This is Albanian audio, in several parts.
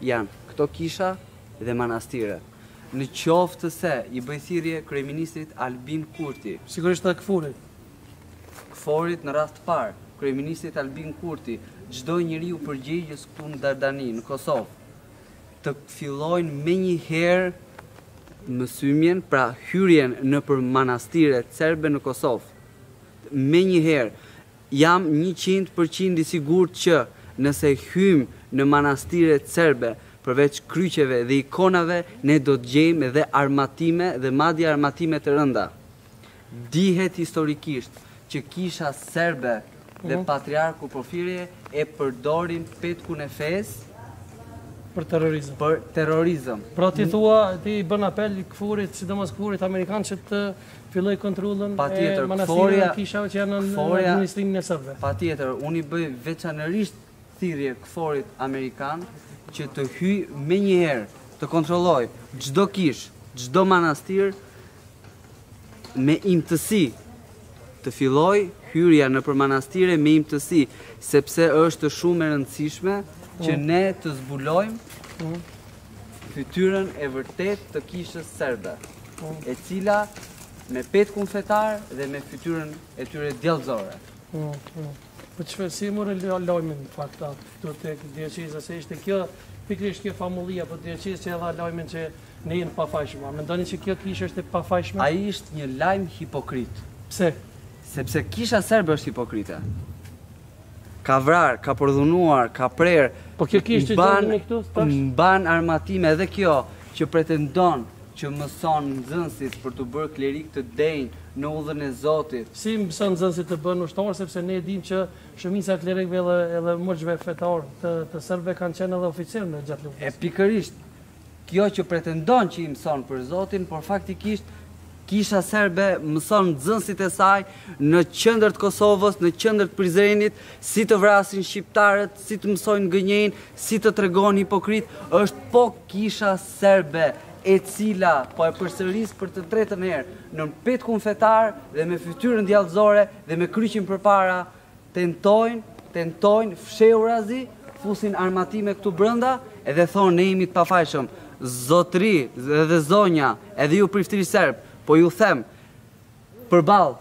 janë këto kisha dhe manastire. Në qoftë se, i bëj thirrje kryeministrit Albin Kurti. Sigurisht edhe KFOR-it. KFOR-it në radhë të parë, kryeministrit Albin Kurti, çdo njeriu përgjegjës këtu në Dardani, në Kosovë, të fillojnë menjëherë mësymjen, pra hyrjen nëpër manastiret serbe në Kosovë. Menjëherë. Jam njëqind për qind i sigurt që, nëse hyjmë në manastiret serbe, përveç kryqeve dhe ikonave, ne do të gjejmë edhe armatime dhe madje armatime të rënda. Dihet historikisht që kisha serbe dhe Patriarku Porfirije e përdorin petkun e fesë Për terrorizëm. për terrorizëm. Pra ti thua, ti i bën apel KFOR-it, sidomos KFOR-it amerikan që të fillojë kontrollën e manastireve dhe kishave që janë në administrimin e serbëve. Patjetër, unë i bëj veçanërisht thirrje KFOR-it amerikan që të hyjë menjëherë, të kontrollojë çdo kishë, çdo manastir me imtësi, të fillojë hyrja nëpër manastire me imtësi, sepse është shumë e rëndësishme që po. ne të zbulojmë fytyrën e vërtetë të kishës serbe, e cila me petkun fetar dhe me fytyrën e tyre djallëzore. Po që si më rëllë lajmin në fakt atë fytyrë të dioqezës, se ishte kjo, pikërisht kjo famullia apo dioqezë që e dha lajmin që ne jemi pafajshme. A mendoni që kjo kishë është pafajshme? Ai është një lajm hipokrit. Pse? Sepse kisha serbe është hipokrite. Ka vrarë, ka përdhunuar, ka prerë. Po kjo kishë që gjendemi këtu? Mban armatime edhe kjo që pretendon që mëson nxënësit për t'u bërë klerikë të denjë në udhën e Zotit. S'i mëson nxënësit të bëhen ushtarë sepse ne e dimë që shumica e klerikëve edhe edhe moçve fetarë të të serbëve kanë qenë edhe oficerë në gjatë luftës. E pikërisht. Kjo që pretendon që i mëson për Zotin, por faktikisht Kisha Serbe mëson nxënësit e saj në qendër të Kosovës, në qendër të Prizrenit, si të vrasin shqiptarët, si të mësojnë gënjejnë, si të tregohen hipokritë, është po Kisha Serbe e cila po e përsëris për të tretën herë nën petkun fetar dhe me fytyrën djallëzore dhe me kryqin përpara Tentojnë, tentojnë, fshehurazi, fusin armatime këtu brenda, edhe thonë ne jemi të pafajshëm. Zotëri, edhe zonja, edhe ju priftërinj serbë, po ju them, përballë,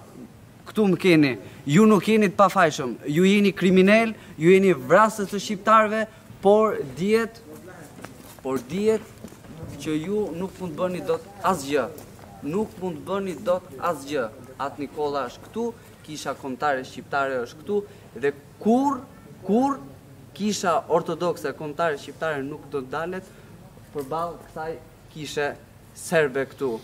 këtu më keni, ju nuk jeni të pafajshëm, ju jeni kriminelë, ju jeni vrasës të shqiptarëve, por dihet, por dihet, që ju nuk mund të bëni dot asgjë. Nuk mund të bëni dot asgjë. Atë Nikola është këtu, Kisha Kombëtare Shqiptare është këtu dhe kurrë, kurrë Kisha Ortodokse Kombëtare Shqiptare nuk do të ndalet përballë kësaj Kishe Serbe këtu.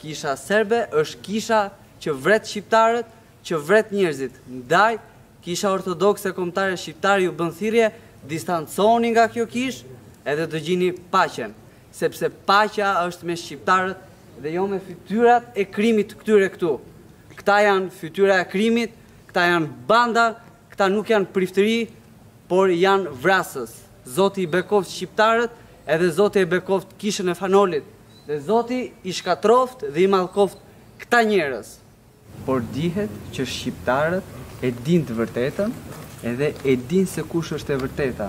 Kisha Serbe është Kisha që vret shqiptarët, që vret njerëzit. Ndaj Kisha Ortodokse Kombëtare Shqiptare ju bën thirrje, distanconi nga kjo kishë edhe do gjeni paqen. Sepse paqja është me shqiptarët dhe jo me fytyrat e krimit të këtyre këtu. Këta janë fytyra e krimit, këta janë banda, këta nuk janë priftëri, por janë vrasës. Zoti i bekoftë shqiptarët edhe zoti e bekoftë kishën e Fan Nolit dhe zoti i shkatërroftë dhe i mallkoftë këta njerëz. Por dihet që shqiptarët e dinë të vërtetën edhe e dinë se kush është e vërteta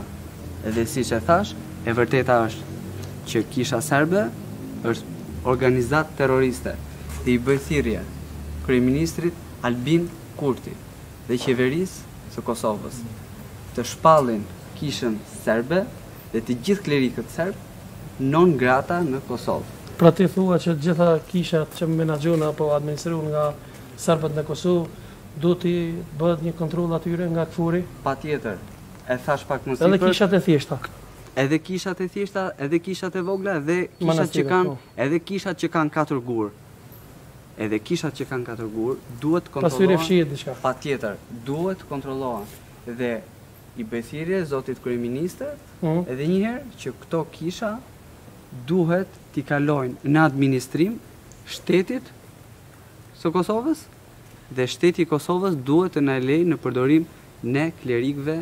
dhe siç e thashë e vërteta është që Kisha Serbe është organizatë terroriste dhe i bëj thirrje kryeministrit Albin Kurti dhe qeverisë së Kosovës të shpallin Kishën Serbe dhe të gjithë klerikët serbë non grata në Kosovë. Pra ti thua që të gjitha kishat që menaxhohen apo administrohen nga serbët në Kosovë duhet t'i bëhet një kontroll atyre nga KFOR-i? Patjetër. E thashë pak më sipër. Edhe kishat e thjeshta. Edhe kishat e thjeshta, edhe kishat e vogla dhe kishat që kanë, po. edhe kishat që kanë katër gur. Edhe kishat që kanë katër gur duhet të kontrollohen. Pasi fshihet diçka. Patjetër, duhet të kontrollohen. Dhe I bëj thirrje zotit kryeministër edhe një herë që këto kisha duhet t'i kalojnë në administrim shtetit të Kosovës dhe shteti i Kosovës duhet të na lejë në përdorim ne klerikëve